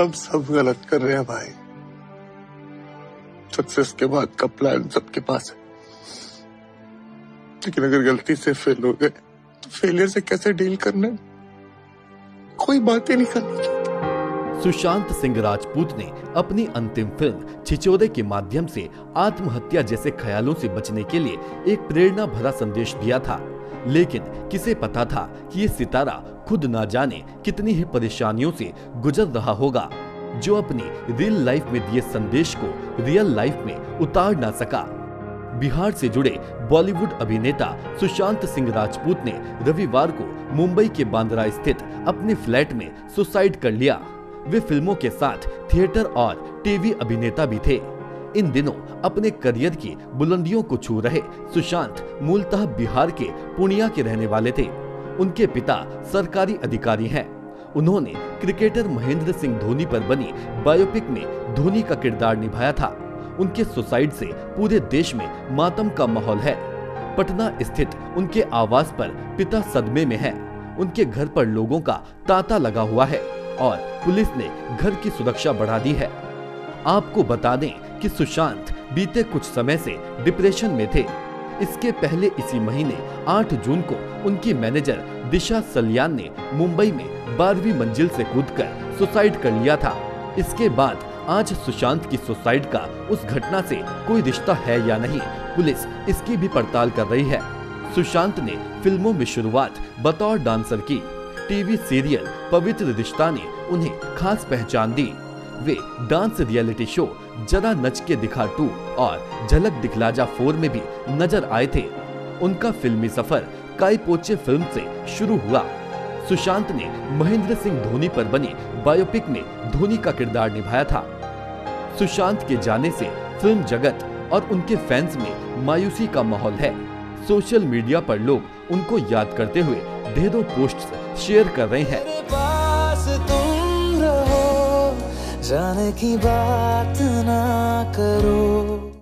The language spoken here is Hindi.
हम सब गलत कर रहे हैं भाई। सक्सेस के बाद का प्लान सबके पास है। लेकिन अगर गलती से फेल हो गए तो फेलियर से कैसे डील करना? कोई बात नहीं करनी सुशांत सिंह राजपूत ने अपनी अंतिम फ़िल्म छिचोरे के माध्यम से आत्महत्या जैसे ख्यालों से बचने के लिए एक प्रेरणा भरा संदेश दिया था। लेकिन किसे पता था कि ये सितारा खुद ना जाने कितनी ही परेशानियों से गुजर रहा होगा, जो अपनी रियल लाइफ में दिए संदेश को रियल लाइफ में उतार ना सका। बिहार से जुड़े बॉलीवुड अभिनेता सुशांत सिंह राजपूत ने रविवार को मुंबई के बांद्रा स्थित अपने फ्लैट में सुसाइड कर लिया। वे फ़िल्मों के साथ थिएटर और टीवी अभिनेता भी थे। इन दिनों अपने करियर की बुलंदियों को छू रहे सुशांत मूलतः बिहार के पूर्णिया के रहने वाले थे। उनके पिता सरकारी अधिकारी हैं। उन्होंने क्रिकेटर महेंद्र सिंह धोनी पर बनी बायोपिक में धोनी का किरदार निभाया था। उनके सुसाइड से पूरे देश में मातम का माहौल है। पटना स्थित उनके आवास पर पिता सदमे में है। उनके घर पर लोगों का तांता लगा हुआ है और पुलिस ने घर की सुरक्षा बढ़ा दी है। आपको बता दें कि सुशांत बीते कुछ समय से डिप्रेशन में थे। इसके पहले इसी महीने 8 जून को, उनकी मैनेजर दिशा सलियान ने मुंबई में बारहवीं मंजिल से कूदकर सुसाइड कर लिया था। इसके बाद आज सुशांत की सुसाइड का उस घटना से कोई रिश्ता है या नहीं, पुलिस इसकी भी पड़ताल कर रही है। सुशांत ने फ़िल्मों में शुरुआत बतौर डांसर की। टीवी सीरियल पवित्र रिश्ता ने उन्हें खास पहचान दी। वे डांस रियलिटी शो जरा नच के दिखा टू और झलक दिखलाजा फोर में भी नज़र आए थे। उनका फिल्मी सफ़र काई पोचे फ़िल्म से शुरू हुआ। सुशांत ने महेंद्र सिंह धोनी पर बनी बायोपिक में धोनी का किरदार निभाया था। सुशांत के जाने से फ़िल्म जगत और उनके फैंस में मायूसी का माहौल है। सोशल मीडिया पर लोग उनको याद करते हुए ढेरों पोस्ट शेयर कर रहे हैं। जाने की बात ना करो।